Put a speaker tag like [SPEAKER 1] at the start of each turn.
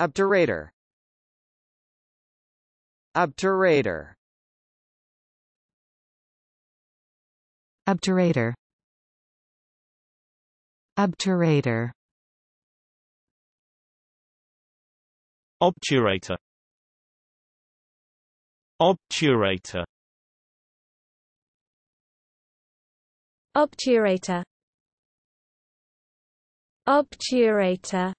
[SPEAKER 1] Obturator. Obturator.
[SPEAKER 2] Obturator. Obturator.
[SPEAKER 3] Obturator. Obturator.
[SPEAKER 4] Obturator. Obturator